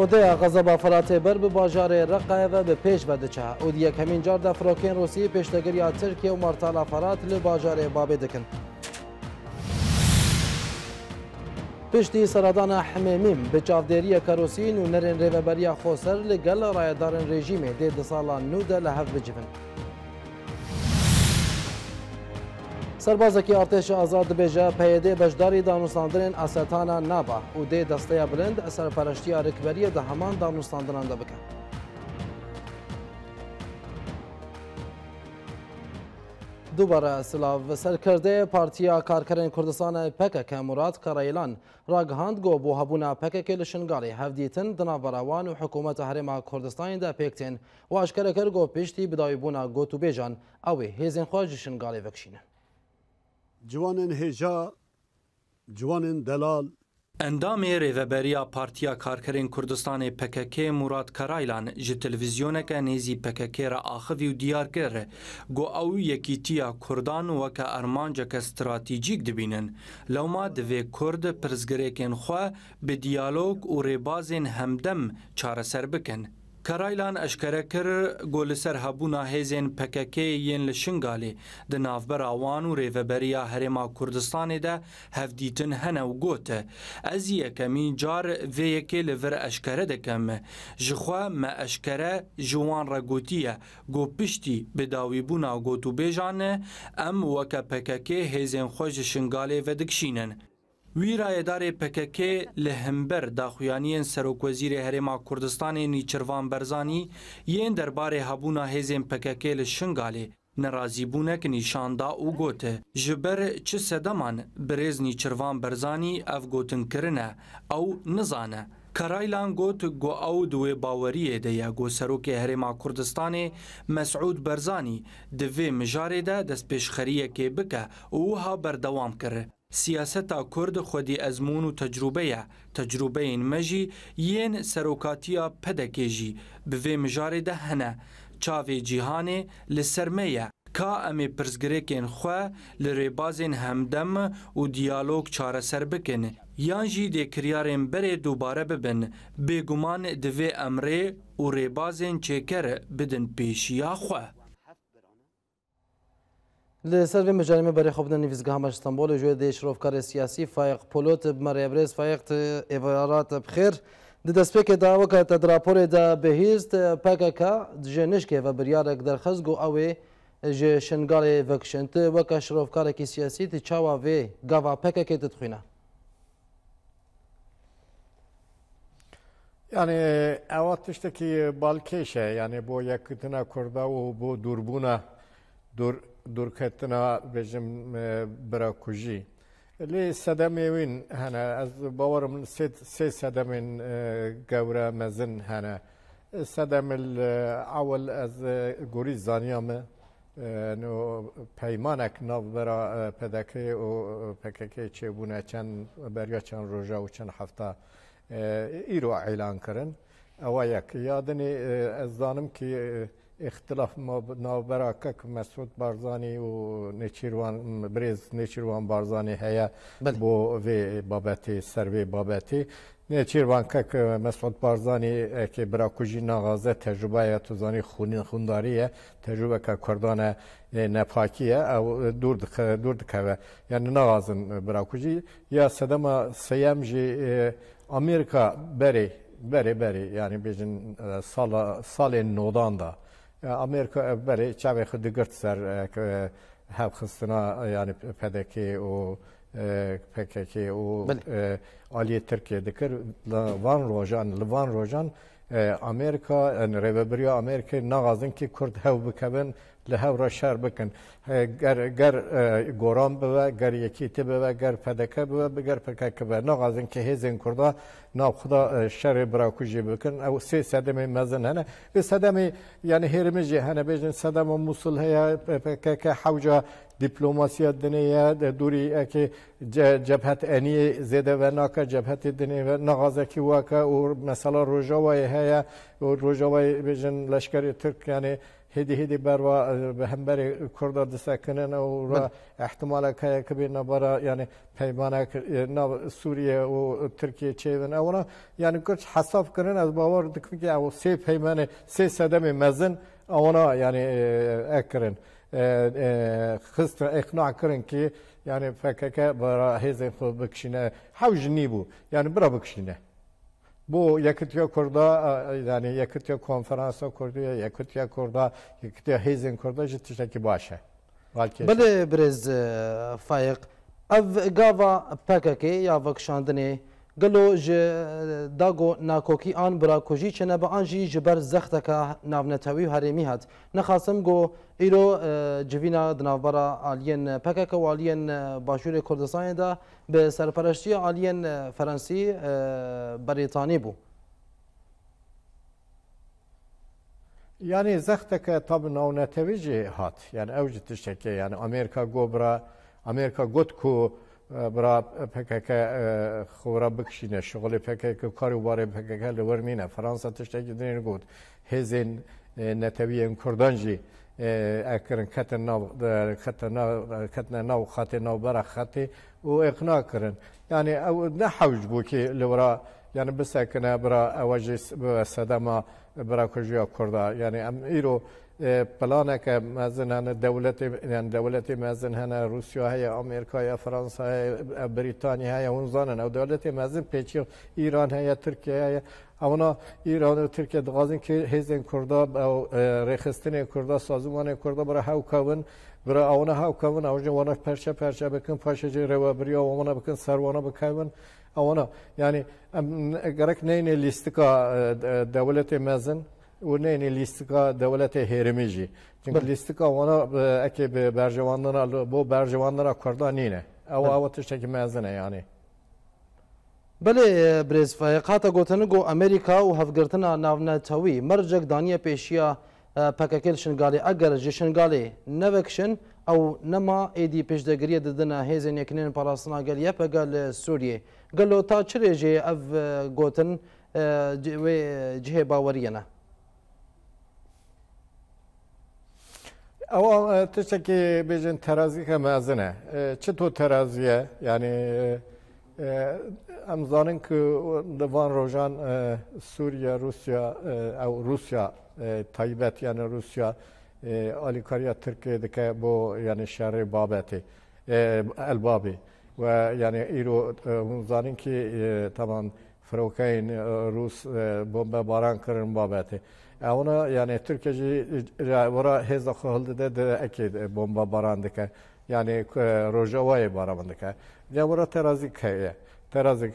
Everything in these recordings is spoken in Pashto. اودیا غضب افراد بر به بازار رقه و به پیش و دچه اود یکمین جار در فروکین روسیه پیشتگری ترکیه و مارتال افراد لی بازار بابه دکن پشتی سرادان حمیم به چاودری کروسین و نرین ریوبری خوسر لگل رایدارن رژیم دید سالان نو ده لحف بجفن سربازکی آتش آزاد بجا پیده بجداری دانوستاندن اسطانا نابا و ده دسته بلند سرپرشتی رکبری ده همان دانوستاندنان ده بکن. دوباره سلاو سرکرده پارتیا کارکرین کردستان پکک مراد کرایلان راگهاند گو بو هبونا پکک لشنگاری هفدیتن دنابراوان و حکومت حرم کردستان ده پیکتین و اشکرکر گو پیشتی بدای بونا گو تو بیجان اوی هیزین خواج شنگاری وکشینه. ciwanên hêja ciwanên delal Endamê rêveberiya Partiya Karkerên Kurdistanê PKK Murad Karaylan ji televizyoneke nêzî PKK re axivî û diyar kir got ew yekîtiya Kurdan weke ermanceke stratejîk dibînin. Lewma divê Kurd pirzgirêkên xwe bi diyalog û rêbazên hemdem çareser bikin. کرایلان اشکره کر گل سر هبونا هیزین پککی یین لشنگالی د نافبر اوان او ریوبریا هرما کردستان ده هفدیتن هنه و گوته از یکمی جار و یکی لور اشکره دکم جخوا ما اشکره جوان را گوتیه گو پشتی بداوی بونا گوتو بیجانه ام وکا پککی هیزین خوش شنگالی و دکشینن Wîrayedar PKK li hember daxuyaniyên Serokwezîrê Herêma Kurdistanê Nîçirvan Berzanî yên derbarê hebûna hêzên PKK li Şingalê nerazîbûnek nîşan da û gote ji ber çi sedeman birêz Nîçirvan Berzanî ev gotinkirine ew nizane. Karaylan got go ew di wê baweriyê de ye go serokê Herêma Kurdistanê Mesûd Berzanî di vê mijarê de destpêşxeriyekê bike û wiha berdewam kir. سیاستا کرد خودی ازمون و تجربه تجربه این مجی یین سروکاتیا پدکی جی بوی مجاره ده هنه چاوی جیهانه لسرمه کا امی پرزگریکین خواه لریبازین همدم و دیالوگ چاره سر بکن یان جی دی کریارین بره دوباره ببن بگمان دوی امره و ریبازین چکر بدن پیشیا خواه لسر مجرم برای خوب نویسگاه هم استانبول جوی دیشروفکار سیاسی فایق پولوت مری ابرز فایق ایوارات بخیر د دسپیک دا وکړه د راپور د بهیست پککا جنش کې و بریارک درخص گو او ژ شنګال وکشنت وک اشرافکار کی سیاسی ته چاوا و گاوا پککې د تخینه یعنی اوا تشتکی بالکشه یعنی بو یک کوردا و بو دوربونه دور دوورکەتنا بێژم براکوژی. لێ سەدەمێ وین هەنە ئەس باوەرم سێ سەدەمێن گەورە مەزن هەنە. سەدەم ئەول ئەس گوری زانیامە پەیمانێک ناوبەرا پەدەکەی و پەکەکەی چێبوونە چەند بەریا چەند ڕۆژە و چەند هەفتە ئیرۆ عیلانکردن. ئەوە یەک یادنی ئەزانم کی اختلاف نابراکه که مسعود بارزانی و نچیروان بریز نچیروان بارزانی هیا بو وی بابتی سروی بابتی نچیروان که مسعود بارزانی که براکوجی ناغازه تجربه توزانی خونین خونداریه تجربه که کردان نپاکیه او دور دکه دور دکه یعنی ناغازن براکوجی یا سدما سیم جی امریکا بری بری بری یعنی بیشتر سال سال نودان دا Amerika e, bəli çavê xwe digirt ser e, hevxistina e, yani pedekê û pekekê û aliyê Tirkiye dikir li van rojan li van rojan Amerika rêveberiya Amerikê naxwazin ki Kurd hev bikevin له هورا شهر بکن گر گر گوران بوه گر یکیتی بوه گر پدکه بوه بگر پکه بوه نغازن که هیزن کرده ناب خدا شر براکو جی بکن او سی سدم مزن هنه به سدم یعنی هرمی جی هنه بیجن سدم موصل هیا پکه که حوجا دیپلماسی دنیا دوری که جبهت انی زده و ناکه جبهت دنیا و نغازه کی واکه و مثلا روجاوی هیا و روجاوی بیجن لشکر ترک یعنی هدي هدي بروا بهمبر كرد ساكنين او را احتمال كبير نبرا يعني پیمانه ناب سوريا و تركيا چيون اونا يعني كرش حساب كنن از باور دكم كي او سي پیمانه سي سدم مزن اونا يعني اكرن خست اقناع كرن كي يعني فكك برا هزن خو بكشينه حوج نيبو يعني برا بكشينه Bu Yakıtya Kur'da e, e, yani ya Konferansa e, ya Kur'da, Yakıtya Kur'da, ya Heyzin Kur'da ciddi başı. Bale brez fayık. Ev gava pekeke ya vakşandını گلو داگو ناکۆکی ئان براکۆژی چەنە بە ئاژی ژبەر زەختەکە ناونەتەوی و هەرێمی هات نەخاسم گۆ ئیرۆ جوینا دناوبەرە ئالیەن پەکەکە والیەن باشووری کوردستانیدا بە سەرپەرشتی ئالیەن فەرەنسی بەریتانی بوو. یعنی زەختەکە تا ناونەتەویجی هات یان ئەوجی تشتێکی یان ئەمریکا گۆبرا ئەمریکا گوت و برا پکک خورا بکشینه شغل پکک کاری واره پکک لور مینه فرانسه تشتکی دین گود هزین نتویین کردن جی اکرن کت ناو کت ناو کت ناو خاطی ناو برا خاطی و اقناع کردن یعنی او نه حوج بو که لورا یعنی بسکنه برا اوجی سدما برا کجیا کرده یعنی ام ایرو پلانك مازن هنا دولة يعني دولة مازن هنا روسيا هي أمريكا هي فرنسا هي بريطانيا هي هنزان أو دولة مازن بيتشي إيران هي تركيا هي اونا ایران و ترکیه دغازن که هیزن کردا او رخستن کردا سازمان کردا برای هاو کون برای اونا هاو کون اوج وانا پرچه پرچه بکن پاشج روا بریا و اونا بکن سروانا بکون اونا یعنی گرک نین لیستکا دولت مزن örneğin listika devlete herimici. Çünkü listika ona e, eki berjevanlara bu berjevanlara kurdanine. Ev e, e, ev tişteki mezine yani. بله برزفای قاطع گوتن گو امریکا و هفگرتن ناونا توی مرجک دانیه پیشیا پککل شنگالی اگر جشنگالی نوکشن او نما ایدی پیشدگری ددنا هیزن یکنین پاراسنا گل یپ گل سوریه گلو تا چرجه اف گوتن جهه باورینا اول تشتکی بیجن ترازی که مازنه چطور ترازیه یعنی ام زانن که دوان روژان سوریا روسیا او روسیا تایبت یعنی روسیا آلیکاریا ترکیه دکه بو یعنی شهر بابتی البابی و یعنی ایرو زانن که تمام فروکین روس بمب باران کرن بابته اونا یعنی ترکیه جی ورا هز خهل ده ده اکید بمب باران دکه یعنی روجوای باران دکه یا ورا ترازی که Terazek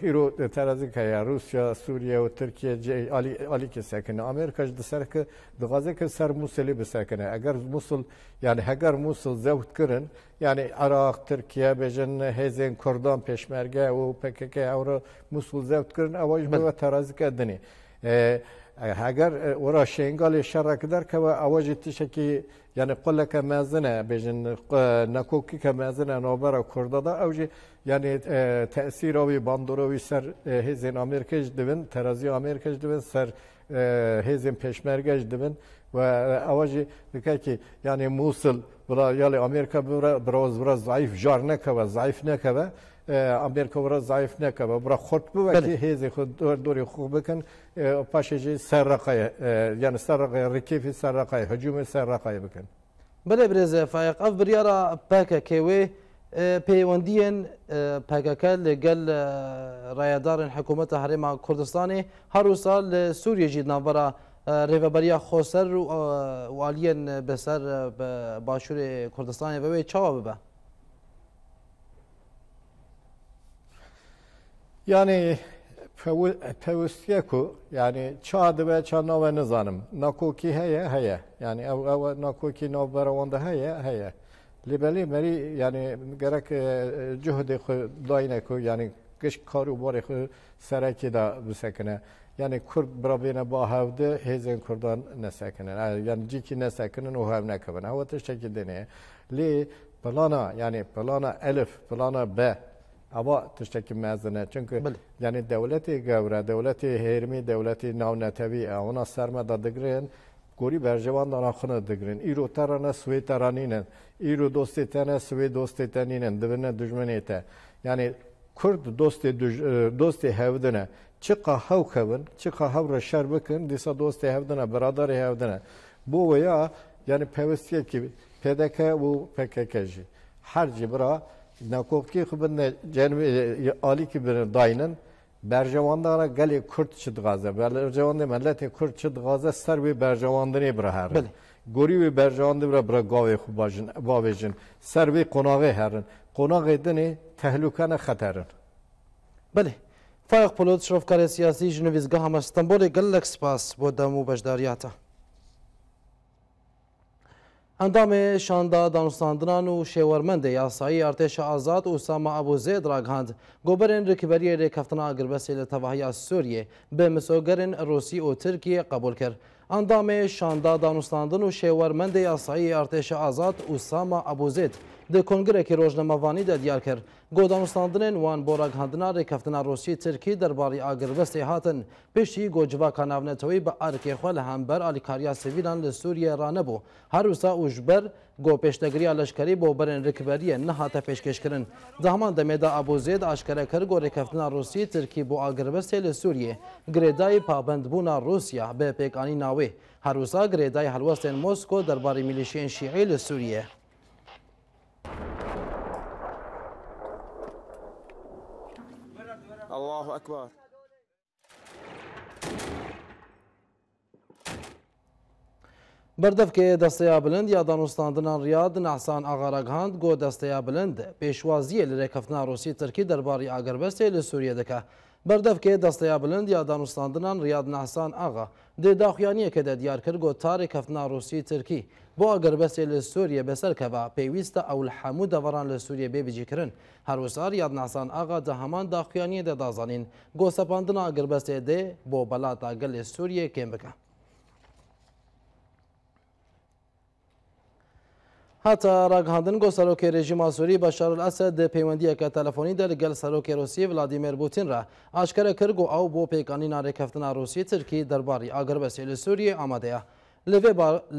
terazek heye Rusya, Suriye û Tirkiye cê alî alîkê sekine. Amerîka ji diser ki dixwaze ki ser Musulê bisekine. Eger Musul yani heger Musul zewt kirin yani Iraq, Tirkiye bêjin hêzên Kurdan pêşmerge û PKK ew Musul zewt kirin ew jî ve terazike dinê. هەگەر وەرە شێنگالی شەڕک دەرکەوە ئەوەژی تیشێکی یعنی قلەکە مەزنە بێژن نەکۆکی کە مەزنە نۆبەرە کوردەدا ئەوژی یعنی تەسیرەوەی باندۆرەوەی سەر هێزین ئامریکەش دبن تەرەزی ئامریکەش دبن سەر هێزین پێشمەرگەش دبن و ئەوەژی بکەکی یعنی مووسل بڵ یاڵی ئامریکا برۆز برە زعیف ژار نەکەوە زعیف نەکەوە امریکا ورا ضعیف نکه برا خود بو که هیز خود دور دوری خوب بکن پاشجی سرقه یعنی سرقه رکیف سرقه هجوم سرقه بکن بله برز فایق اف بریارا پاکا کیوی پیوندین پاکاکا لگل رایدار حکومت حرم کردستان هر سال سوریه جید نابرا ریوبریا خوسر و آلین بسر باشور کردستان و چاوا ببه Yani pevustyeku yani çadı ve çanove nizanım. Nakuki heye heye. Yani ev ev nakuki navbera onda heye heye. Libeli meri yani gerek cühdi xu dayne ku yani kış karu bari xu sereki da bisekine. Yani Kurd brabine bahavde hezin Kurdan ne sekine. Yani ciki ne sekine o hev ne kıvına. Hava teşekil deneye. Li plana yani plana elif plana b hava tiştekî mezine çünkü Bil. yani devletê gewre devletê hêrmî devletê navnetevî e ona sermeda digirin gorî berjevan dana xine digirin îro te rane swê te ranînin îro dostê te ne swê dostê te nînin divine dijminê te yani Kurd dostê e, dostê hevdine çiqa hev kevin çiqa hev re şer bikin dîsa dostê hevdine biradarê hevdine bu veya yani pevestiyekî PDK û PKK jî her cî bira ناکوکی خو بن جنب عالی کی بن داینن برجواندانا گلی کرد چد غازه برجواند ملت کرد چد غازه سر به برجواندنی بر هر بله گوری به برجواند بر بر گاوی خوب باجن واوجن سر به قناقه هرن قناقه دنی تهلوکان خطرن بله فائق پولوت شرف کار سیاسی جنویزگاه هم استانبول گلک سپاس بودم و بجداریاته هەندامێ شاندا دانوستاندنان و شێوەرمەندە یاسایی ئارتێشە ئازاد و ساما ئەبوزێ دراگاند گۆبەرێن ڕکبەریە رێکەفتنا ئەگربەسی لە تەواهیا سووریێ بە مسۆگەرن ڕوسی و ترکیە قبول کرد. ئەندامێ شاندا دانوستاندن و شێوەرمەندە یاسایی ئارتێشە ئازاد و ساما ئەبوزێت. د کنگرکی روزنامه‌وانی د دیار کرد. گودانستاندنین وان بورگ هندنا رکفتنا روسی ترکی درباری آگربستی هاتن پیشی گوجوا کاناونتوی به ارکی خوال همبر آلیکاریا سویلان لسوریه رانه بو. هر وسا اوجبر گو پیشتگری لشکری بو برن رکبری نه هاته پیشکش کرن. دهمان دمیدا ابوزید آشکره کر گو رکفتنا روسی ترکی بو آگربستی لسوریه گریدای پابند بونا روسیا به پیکانی ناوی. هر وسا گریدای حلوستن موسکو درباری میلیشین شیعی لسوریه. الله أكبر بردفکه دسته بلند یا رياض ریاد نحسان آغاراگهاند گو دسته بلند پیشوازی لركفنا روسی ترکی درباری آگربسته لسوریه دکه بەردەفکێ دەستەیا بلند یا دانوستاندنان ریاد ناسان ئاغا دێداخیانیە کە دە دیار کرد گۆ تارێک کەفناڕوسی ترکی بۆ ئەگەر بەسێ لە سووریە بەسەرکەەوە پێویستە ئەو هەموو دەبڕان لە سووریە بێبجیکردن هەروسار یادناسان ئاغا دە هەمان داخیانیە دەدازانین گۆسەپاندنا ئەگەر بەسێ دێ بۆ بەلاتاگەل لە سووریە کێم بکە هاتا راګهاندنګو سروکې رژیم آسوري بشار الاسد د پەیوەندیەکە تەلەفۆنی دەرگەل سەرۆکی رووسی ولادیمیر بوتین را ئاشکرە کرد و ئەو بۆ پێکانی نارێکەفتنا رووسی ترکی دەرباری ئاگربەسی لە سووریە ئامادەیە.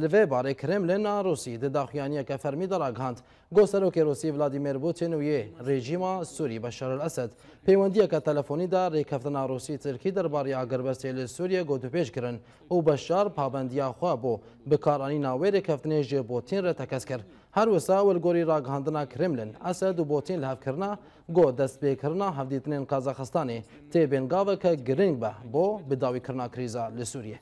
لەێ بارێ کرێملێن ناڕوسی دەداخیانیەکە فەرمی دەڕاگهاند گۆ سەرۆکی رووسی ولادیمیر بوتین و یێ ڕێژیما سووری بەشار الاسد پەیوەندیەکە تەلەفۆنیدا ڕێکەفتنا رووسی ترکی دەرباری ئاگربەسی لە سووریە گۆتوپێشکردن و بەشار پابندیاخوا بۆ بکارانی ناوێ ڕێکەفتنێژێ بۆتین ڕێتەکەس کرد. هر وسا ولګوري راګاندنا کرملن اسد بوتین لهفکرنا گو دەستپێکردنا هەفدیتنین قازاخستانی تێبێنگاوەکە گرنگ بە بۆ بداویکردنا کریزا لە سووریە.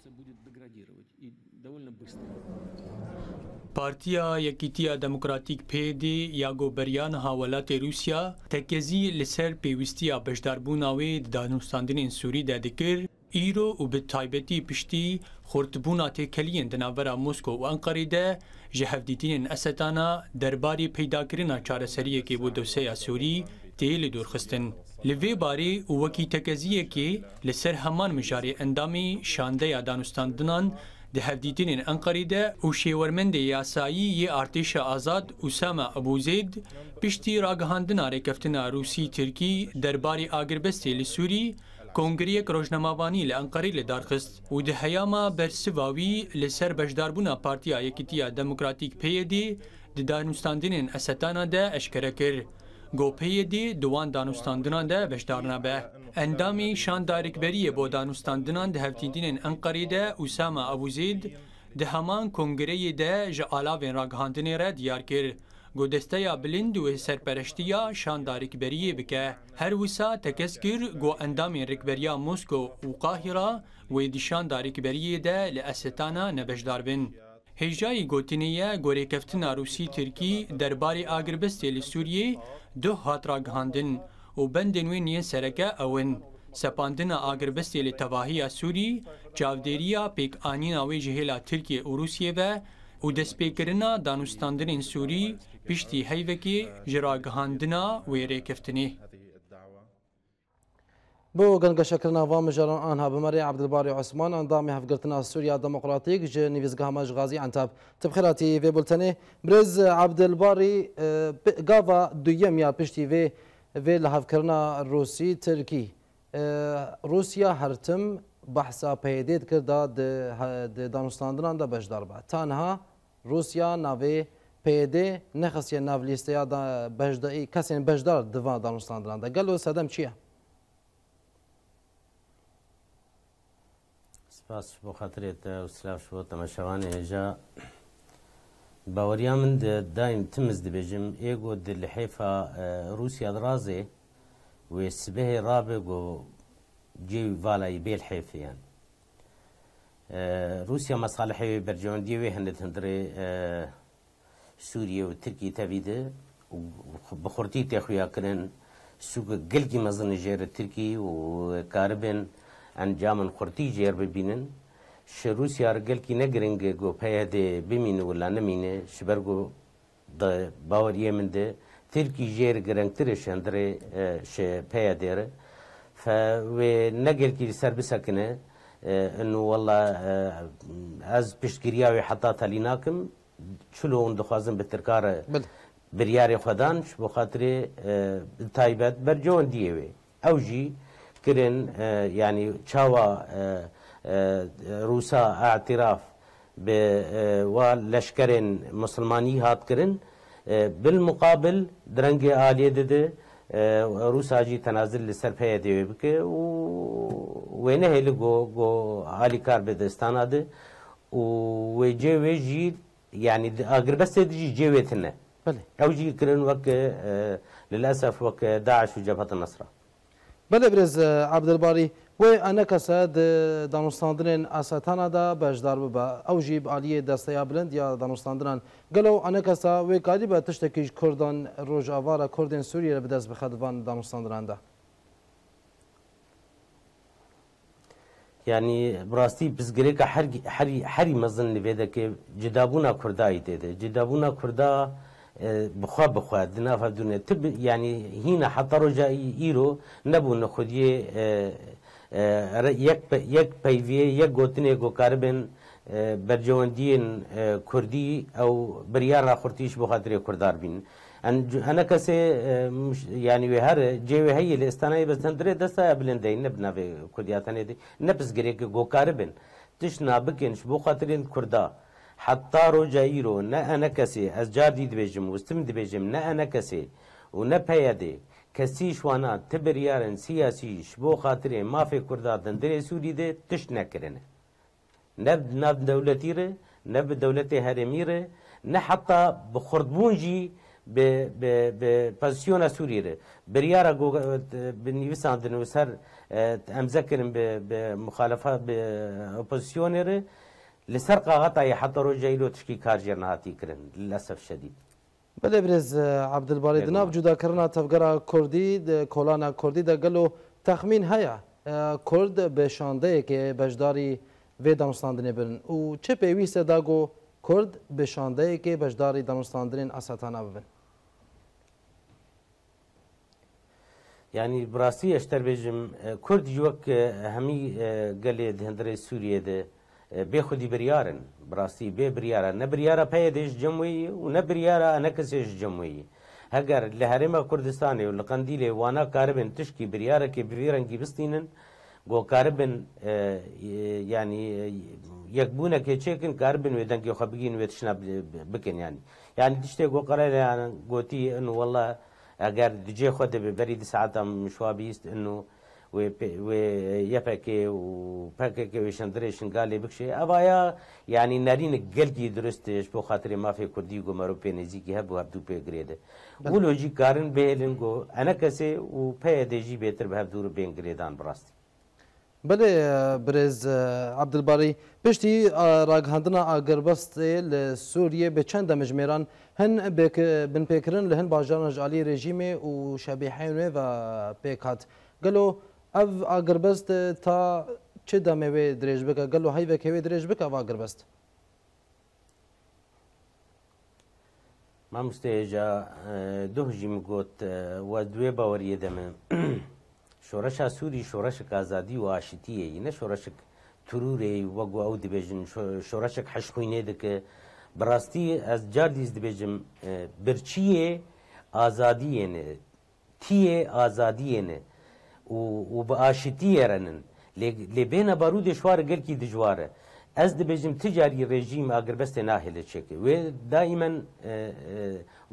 پارتیا یەکیتیا دموکراتیک پێدی یاگۆبەریان هاوڵاتی رووسیا تەکەزی لەسەر پێویستیە بەشداربووناوی دانوستاندنین سووری دەدەکرد îro û bi taybetî piştî xurtbûna têkeliyên di navbera Mosko û Enqerê de ji hevdîtinên esetana derbarê peydakirina çareseriyekê bû dewseya Sûrî tê li dûrxistin. Li vê barê û wekî tekeziyekê li ser heman mijarê endamê şandeya danûstandinan di hevdîtinên Enqerê de û şêwermendê yasayî yê artêşa azad Usama Ebuzêd piştî ragihandina rêkeftina Rûsî Tirkî derbarê agirbestê li Sûrî Kongreye کنگریک ile Ankara ile لێدارخست و دهەیەما بەرسواوی لەسەر بەشداربوونا پارتیا یەکیتیە دەموکراتیک پێیەدی Demokratik esetana de eşkere kir. Gopeyedî duwan danûstandinan de beşdarna be. şan darikberiye bo danûstandinan di hevtîdinên Enqerê de Usama Abuzîd di heman kongreyê de ji alavên ragihandinê re diyar kir. گودستیا بلند و سرپرشتیا شاندارکبریه بکه هر وسا تکسکر گو اندامین رکبریا موسکو و قاهره و دیشان دارکبریه ده لأستانا نبشدار بن. هیجای گوتنیه گوری کفتن روسی ترکی درباری آگربستی لسوریه دو هات را گهاندن و بندن وینیه سرکه اون. سپاندن آگربستی لتواهی سوری، جاودریه پیک آنین آوی جهیلا ترکیه و روسیه و û destpêkirina danûstandinên Sûrî piştî heyvekê ji ragihandina wêrêkeftinê. بۆ گەنگەشەکردن وا مژاران ئاها بمەری عبدباری عسمان ئەندامی هەفگرتنا سووریا دموکراتیک ji نویزگامەژ غازی ئەتاب تبخراتی vê بولتنê برز عبدباری گاوا دویەم یا پشتی vê vê لە هەفکردنا روسی ترکی روسیا هەرتم بەحسا پەیدێت کردا دانوستاندنان دە بەشدار بە تانها روسيا نافي پی دی نخستی ناو لیستیا دا بجدایی کسی بجدار دوان دانشتان درانده گلو سدم چیه؟ سپاس بو خاطر و سلاف شو تماشاوان هجا باوریا من دایم تمز دی بجم ایگو دی لحیفا روسیا درازه و سبه رابه گو جی والای بیل حیفیان Rusya masalihê bercewendiyê wê hinet hindirê Sûriye û Tirkî tevî de bi xurtî têxuya kirin sûk gilkî mezin jêr Tirkî û karibên encamên xurtî jêr bibînin ji Rusya gelkî negiring gopeye dê bimîne û la nimîne ji ber got baweriyê min de Tirkî jêr girengtirê ji hindirê ji peya dêre fe wê negelkî li ser bisakine Eh, انه والله eh, از پشتگیریاوی حتا تلیناکم چلو اون دخوازم بترکار بریار خودان بو خاطر eh, تایبت بر جون دیوی او جی کرن یعنی چاوا روسا اعتراف به و لشکرین مسلمانی هات کرن بالمقابل درنگ آلیه دده روسا جی تنازل لسر پیه دیوی بکه و wenehêli alî kar bedestana di û wê cêwê jî yanî agirbestê di jî cêwê tune ew jî kirin wek e, lilasef wek e, daeş û cebheta nesra Belê birêz e, Abdelbarî wê enekese di danûstandinên esetana de bejdar bibe ew jî bi aliyê desteya bilind ya danûstandinan gelo enekesa wê karî be tiştekî ji Kurdan Rojavara Kurdên Sûriyê re bi dest bixe divan danûstandinan de. یعنی براستی بزگری که هر هر هری مزن لیده که جدابونا کردایی دیده جدابونا کردا بخوا بخوا دنا فدونه تب یعنی هینا حتی رجایی ایرو نبون خودی یک یک پیویه یک گوتنه گو کاربن برجواندین کردی او بریار را خورتیش بخاطر کردار بین هەنەکەسێ یانیێ هەر جێوێ هەیە لە ئێستانایی بەزەندرێ دەستا بلندەی نەبناوێ کوردیاتانێدی نەپزگرێکە گۆکار بن تش نابکەنش بۆ خاطرین کووردا حتا ڕۆجاییرۆ نە ئەنە کەسێ ئەس جادی دبێژم وستم دبێژم نە ئەنە کەسێ و نە پەیەدێ کەسی شوانە تبریارن سیاسیش بۆ خاطرێ مافێ کووردا دەندرێ سووری دێ تش نەکردنە نەب ناب دەولەتیرە نە بە دەولەتی هەرێمیرە نە حتا بخوردبوونجی به, به, به پوزیسیون سوریه بریار بنویسان دنویس هر امزه کرن به, به مخالفه به اپوزیسیون ره لسر قاغتا حتى رجعي له تشكي كارجر نهاتي كرن للأسف شديد بله برز عبد الباری دناب جدا کردن تفگر کردی کلان کردی دگلو تخمین هیا کرد به شانده که بجداری و دانستاندنی برن او چه پیویست داگو کرد به شانده که بجداری دانستاندنین اساتانه ببن یعنی براسی اشتر بیجم کرد یوک همی گلی دهندره سوریه ده به خودی بریارن براسی به بریاره نه بریاره پی دیش جمعی و نه بریاره نه کسیش جمعی هگر لحرم کردستان و لقندیل وانا کاربن تشکی بریاره که بریرنگی بستینن گو کاربن یعنی یک بونه که چکن کاربن ویدن که خبگین ویدشنا بکن یعنی یعنی تشتی گو قرار یعنی گوتی انو والله اگر دجي خود ببريد ساعات مشوا بيست انه ويبكي وبككي ويشندري شنقالي بكشي ابايا يعني نارين قلقي درستش بو خاطر ما في كردي و مرو بي نزيكي هب و هبدو بي قريده ولو جي كارن بيلن انا كسي و بي دي جي بيتر بهبدو بين قريدان براستي بله برز عبدالباری پشتی راگهاندنا آگربست ل سوریه به چند مجمیران هن بن پیکرن لهن باجران جالی رژیم و شبیحین و پیکات گلو او آگربست تا چه دمه و دریج بکا گلو های و که دریج بکا و آگربست مامستێژە دۆژیم گوت وە دوێ باوەریە دەمێن. شورشا سوری شورشک ئازادی و ئاشتیە ینە شورشک تورورێ وەگو ئەو دەبێژن شورشک حشخوینێ دکە بەڕاستی ئەس جار دیز دەبێژم برچیە ئازادیێنێ تیە ئازادیێنێ و بە ئاشتیێرەنن لێبێنە بارودێ شوارە گەلکی دژوارە ez dibêjim ti carî rejîm agirbestê nahêle çekê wê daimen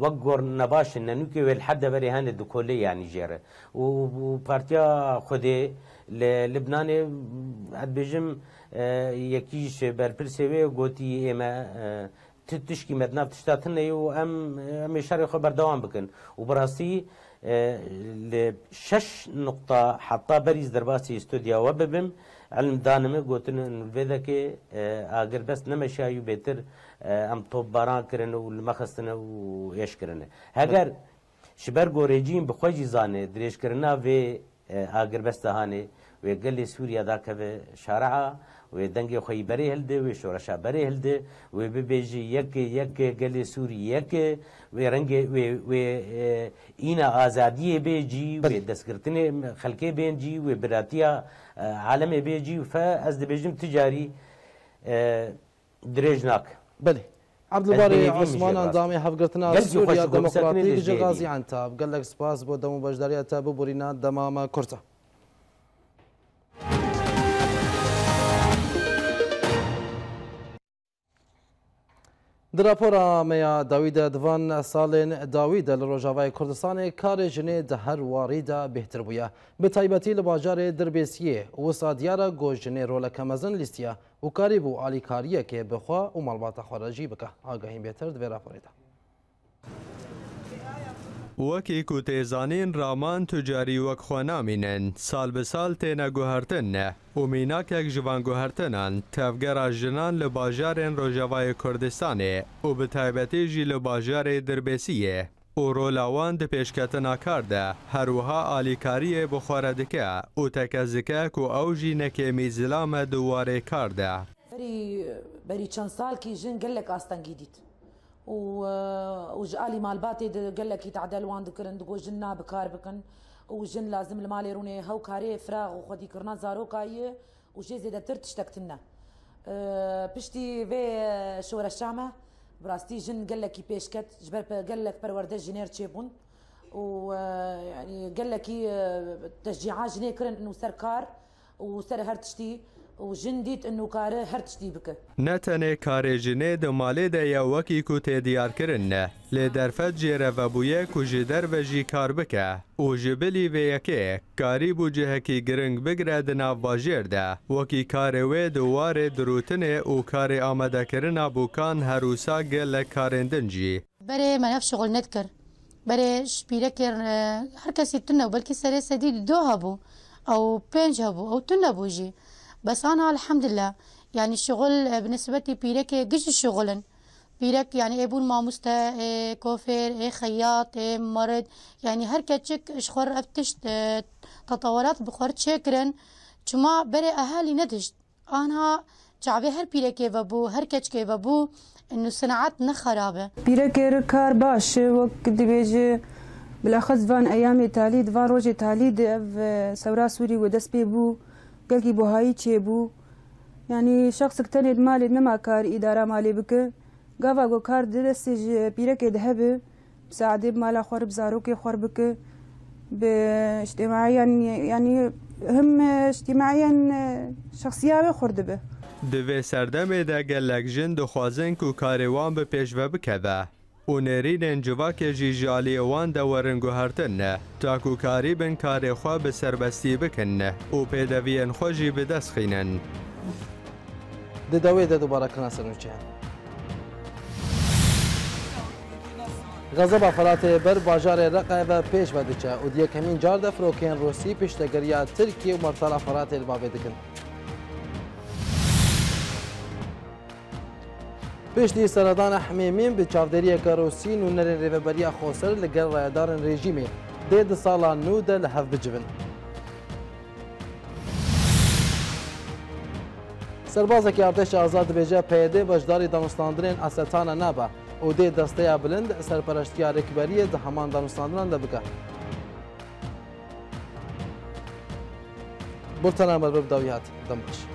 wek e, gorna başin nenûkê wê li her deverê hene di kolê yanî jêre û partiya Xwedê li Libnanê ed bêjim e, yekî ji berpirsê wê gotî ême e, tişkî mednav tişta tune û em em êşerê xwe berdewam bikin û birasî li şeş nokta heta berîz derbasî stûdya we bibim علم دانمه گوتن وی دکه اگر بس نمیشه ایو بهتر ام توپ باران کرن و لمخستن و یش کرن هگر شبر گوریجین بخوجی زانه دریش کرنا و اگر بس دهانه و گلی سوریا دا که شارعه وی دنگی خوی بری هل ده وی شورشا بری هل ده وی ببیجی یک یک گل سوری یک وی رنگ وی وی اینا آزادی بیجی وی دستگرتن خلقه بینجی وی براتی عالم بیجی ف از دبیجم جی تجاری دریج ناک بله عبد الباری عثمان اندامی هفگرتنا سوریا دموکراتیک جغازی عنتاب گلک سپاس بو دمو بجداریتا بو بورینا دماما کرتا Di rapora meya dawî de divan salên dawî de li Rojavayê Kurdistanê karê jinê di her warî de bêhtir bûye. Bi taybetî li bajarê Dirbêsiyê wisa diyara got jinê rolekemezin lîstiya û karî bû alîkariyekê bixwe û malbata xwe re jî bike. Agahîn bêtir di vê raporê de. وکی کوتیزانین رمان تجاری و خوانامینن سال به سال تێنە گوهرتنە یک جوان گوهرتنان تفگر ژنان لە لباجار روژوای کردستانه. و به تایبەتێژی جی لباجار دربسیه و ڕۆلاوان پیشکتنا پێشکەتنا هروها آلیکاری بخوردکه و تکزکه کو او جی ئەو ژینەکێمی دواره کرده. بری چند سال کی جن گلک ئاستەنگی وجالي مال باتي قال لك يتعدل وان ذكرن دقو جنا بكار بكن وجن لازم المال يروني هاو كاري فراغ وخدي كرنا زارو كاي وشي زيادة تر أه بشتي في شورا الشامة براستي جن قال لك بيشكت جبر قال لك برورده جنير تشيبون و يعني قال لك تشجيعات جنيه كرن انه سركار وسر هرتشتي و ژندیت ئەن و کارە هەرچی بکە نەتەنێ کارێژینێ دە مالێدا یا وەکی کو تێدیارکردن نە لێ دەرفەت جێرەڤەبوویە کوژی دەرڤەژی کار بکە و ژبلی وێیەکێ کاری بوو جهەکی گرنگ بگرە دناوباژێردا وەکی کارەوێ دووارێ دروتنێ و کارێ ئامادەکردنا بووکان هەروسا گە لە کارێندنجی بەرێ مەەف شغل نەت کرد بەرێ شپیرەکرد هەر کەسی تونە بەلکی سەرێ سەدی دۆ هەبوو ئەو پێنج هەبوو ئەو تونە بووژی. بس أنا الحمد لله يعني الشغل آه، بالنسبة لي بيرك آه، جش الشغل بيرك يعني أبون ما إيه, آه، إيه كوفر إيه خياط إيه مرض يعني هر كتشك شخور أبتش تطورات بخور شكرا شما بري أهالي ندشت أنا شعبي هر بيرك بابو هر كتشك بابو إنه صناعات نخرابة بيرك كار باش وقت بيجي بالأخص فان أيام تاليد فان روجي تاليد سورا سوري ودس بيبو gelgî buhayî çêbû yanî şexsek tenê di malê nema kar îdara malê bike gava gokar di destê ji pîrekê de hebe saedê bi mala xwe bi zarokê xwe bike bi îçtimaiyan yanî him îçtimaiyan şexsiya ve xwe dibe di vê serdemê de gelek jin dixwazin ku karê wan bi pêşve bikeve جی دا ورنگو هرتن تاکو کاری بن کارێخوا بە سربستی بکن و به خۆشی خینن د دە د دوباره غەزە بافراتێ بەر باژارێ بر باجار رقعه و پیش کمین جار فروکین روسی پیشتگریه ترکی و مەرتالا فەراتێ الباب دکن. پشتی سرطان حمیمین به چاودریه کاروسین و نرین ریوبریا خوسر لگر رایدارن رژیمی دید سالا نو ده لحف بجبن سربازکی ارتش آزاد بیجه پیده بجداری دانستاندرین استانا نبه او دې دسته بلند سرپرستی رکبری د همان دانستاندران د بکه بولتنا مربب داویات دمشق